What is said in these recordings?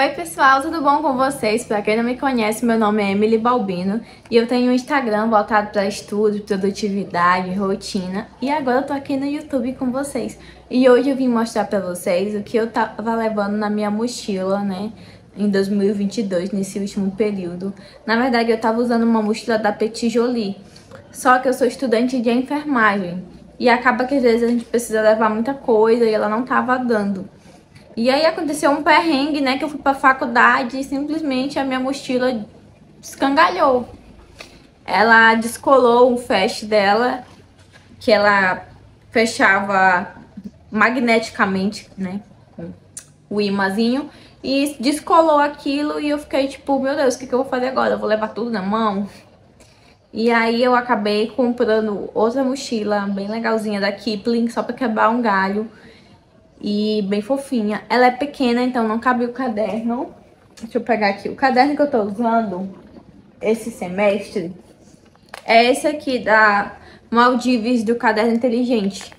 Oi pessoal, tudo bom com vocês? Para quem não me conhece, meu nome é Emily Balbino e eu tenho um Instagram voltado para estudo, produtividade, rotina e agora eu tô aqui no YouTube com vocês. E hoje eu vim mostrar para vocês o que eu tava levando na minha mochila, né? Em 2022, nesse último período. Na verdade, eu tava usando uma mochila da Petit Jolie, só que eu sou estudante de enfermagem e acaba que às vezes a gente precisa levar muita coisa e ela não tava dando. E aí aconteceu um perrengue, né, que eu fui pra faculdade e simplesmente a minha mochila escangalhou. Ela descolou o flash dela, que ela fechava magneticamente, né, com o imazinho, e descolou aquilo e eu fiquei tipo, meu Deus, o que, que eu vou fazer agora? Eu vou levar tudo na mão? E aí eu acabei comprando outra mochila bem legalzinha da Kipling, só pra quebrar um galho e bem fofinha. Ela é pequena, então não cabe o caderno. Deixa eu pegar aqui. O caderno que eu tô usando esse semestre é esse aqui da Maldives do Caderno Inteligente.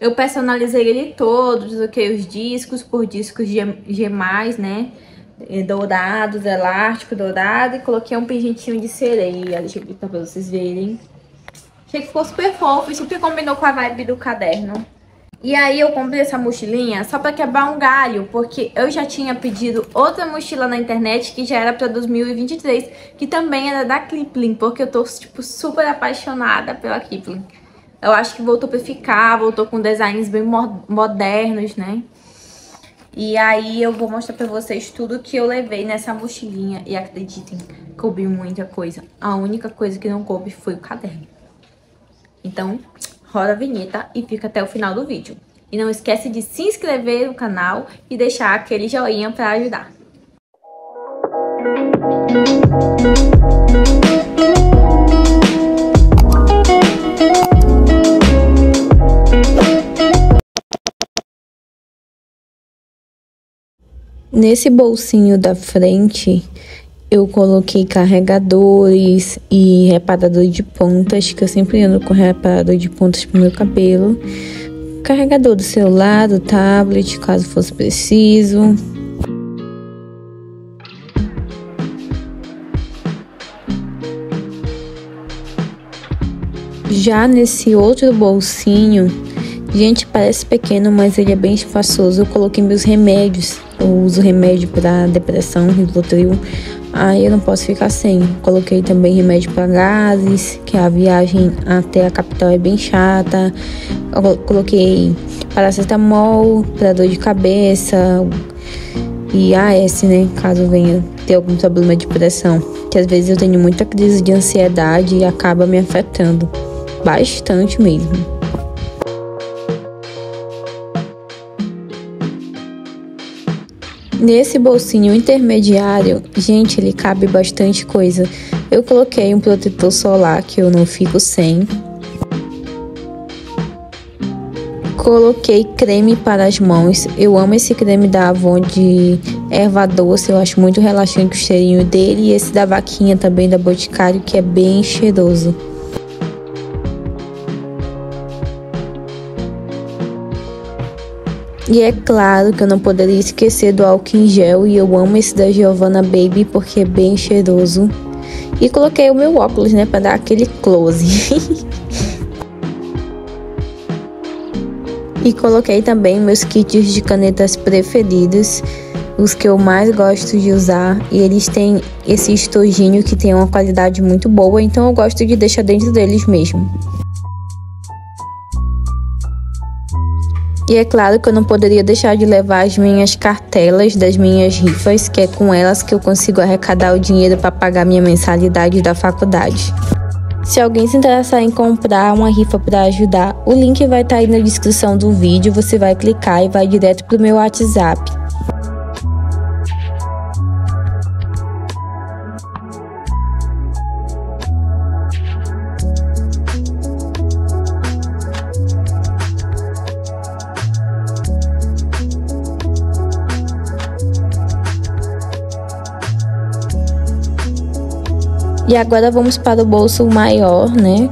Eu personalizei ele todo, desloquei os discos por discos G, G+, né? Dourados, elástico dourado e coloquei um pingentinho de sereia. Deixa eu botar pra vocês verem. Achei que ficou super fofo e super combinou com a vibe do caderno. E aí eu comprei essa mochilinha só pra quebrar um galho, porque eu já tinha pedido outra mochila na internet que já era pra 2023, que também era da Kipling, porque eu tô, tipo, super apaixonada pela Kipling. Eu acho que voltou pra ficar, voltou com designs bem modernos, né? E aí eu vou mostrar pra vocês tudo que eu levei nessa mochilinha. E acreditem, coube muita coisa. A única coisa que não coube foi o caderno. Então, roda a vinheta e fica até o final do vídeo. E não esquece de se inscrever no canal e deixar aquele joinha para ajudar. Nesse bolsinho da frente, eu coloquei carregadores e reparador de pontas, que eu sempre ando com reparador de pontas pro meu cabelo. Carregador do celular, do tablet, caso fosse preciso. Já nesse outro bolsinho, gente, parece pequeno, mas ele é bem espaçoso. Eu coloquei meus remédios. Eu uso remédio para depressão, Rivotril, Aí eu não posso ficar sem. Coloquei também remédio para gases, que a viagem até a capital é bem chata. Eu coloquei paracetamol para dor de cabeça e AS, né, caso venha ter algum problema de pressão, que às vezes eu tenho muita crise de ansiedade e acaba me afetando bastante mesmo. Nesse bolsinho intermediário, gente, ele cabe bastante coisa. Eu coloquei um protetor solar que eu não fico sem. Coloquei creme para as mãos. Eu amo esse creme da Avon de erva doce. Eu acho muito relaxante o cheirinho dele. E esse da vaquinha também da Boticário, que é bem cheiroso. E é claro que eu não poderia esquecer do álcool em gel e eu amo esse da Giovanna Baby porque é bem cheiroso. E coloquei o meu óculos, né, para dar aquele close. e coloquei também meus kits de canetas preferidos, os que eu mais gosto de usar, e eles têm esse estojinho que tem uma qualidade muito boa, então eu gosto de deixar dentro deles mesmo. E é claro que eu não poderia deixar de levar as minhas cartelas das minhas rifas, que é com elas que eu consigo arrecadar o dinheiro para pagar minha mensalidade da faculdade. Se alguém se interessar em comprar uma rifa para ajudar, o link vai estar tá aí na descrição do vídeo, você vai clicar e vai direto para o meu WhatsApp. E agora vamos para o bolso maior, né?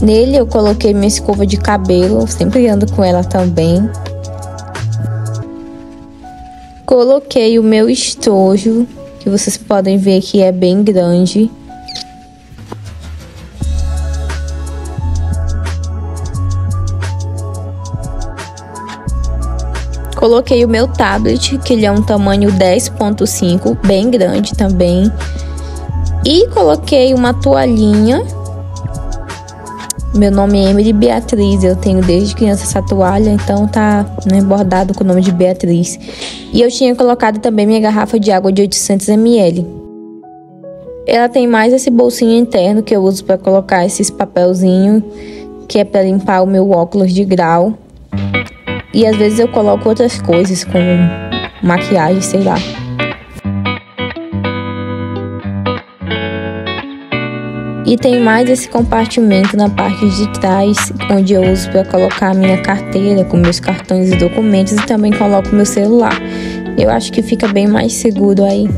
Nele eu coloquei minha escova de cabelo, sempre ando com ela também. Coloquei o meu estojo, que vocês podem ver que é bem grande. Coloquei o meu tablet, que ele é um tamanho 10.5, bem grande também. E coloquei uma toalhinha. Meu nome é Emily Beatriz, eu tenho desde criança essa toalha, então tá né, bordado com o nome de Beatriz. E eu tinha colocado também minha garrafa de água de 800 ml. Ela tem mais esse bolsinho interno que eu uso para colocar esses papelzinhos, que é para limpar o meu óculos de grau. E às vezes eu coloco outras coisas, como maquiagem, sei lá. E tem mais esse compartimento na parte de trás, onde eu uso para colocar a minha carteira com meus cartões e documentos e também coloco meu celular. Eu acho que fica bem mais seguro aí.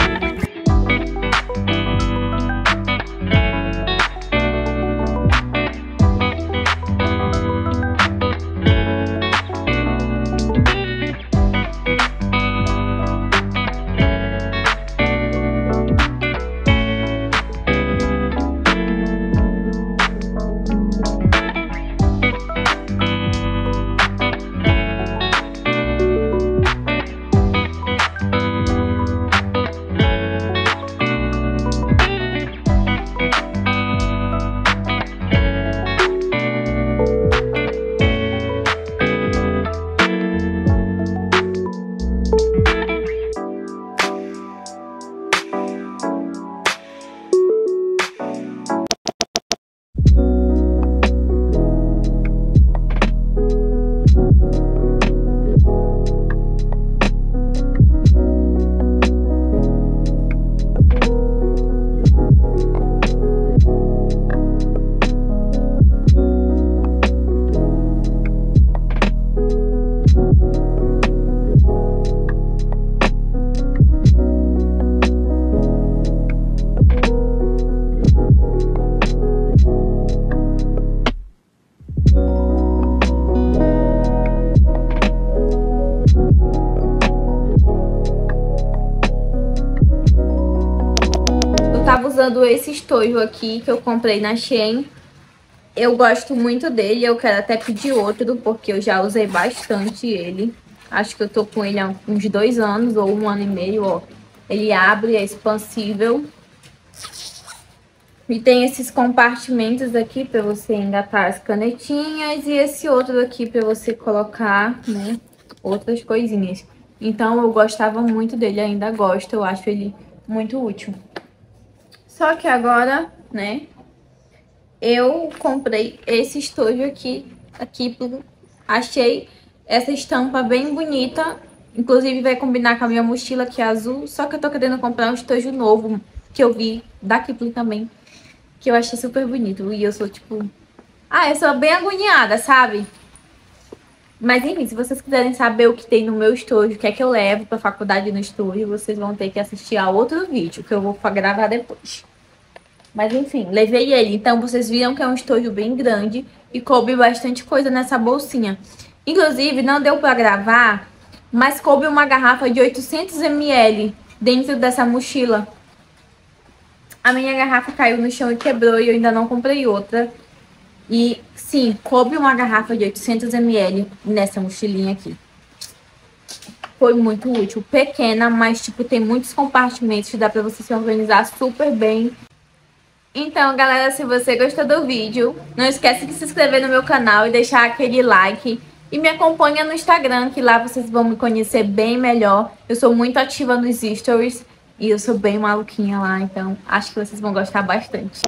Usando esse estojo aqui que eu comprei na Shein. Eu gosto muito dele, eu quero até pedir outro, porque eu já usei bastante ele. Acho que eu tô com ele há uns dois anos ou um ano e meio, ó. Ele abre, é expansível. E tem esses compartimentos aqui para você engatar as canetinhas e esse outro aqui para você colocar, né, outras coisinhas. Então eu gostava muito dele, ainda gosto, eu acho ele muito útil. Só que agora, né, eu comprei esse estojo aqui, aqui, achei essa estampa bem bonita, inclusive vai combinar com a minha mochila que é azul, só que eu tô querendo comprar um estojo novo, que eu vi da Kipling também, que eu achei super bonito, e eu sou tipo... Ah, eu sou bem agoniada, sabe? Mas enfim, se vocês quiserem saber o que tem no meu estojo, o que é que eu levo pra faculdade no estojo, vocês vão ter que assistir a outro vídeo, que eu vou gravar depois. Mas enfim, levei ele. Então vocês viram que é um estojo bem grande e coube bastante coisa nessa bolsinha. Inclusive, não deu pra gravar, mas coube uma garrafa de 800ml dentro dessa mochila. A minha garrafa caiu no chão e quebrou e eu ainda não comprei outra. E sim, coube uma garrafa de 800ml nessa mochilinha aqui. Foi muito útil. Pequena, mas tipo, tem muitos compartimentos. Dá pra você se organizar super bem. Então, galera, se você gostou do vídeo, não esquece de se inscrever no meu canal e deixar aquele like. E me acompanha no Instagram, que lá vocês vão me conhecer bem melhor. Eu sou muito ativa nos stories e eu sou bem maluquinha lá, então acho que vocês vão gostar bastante.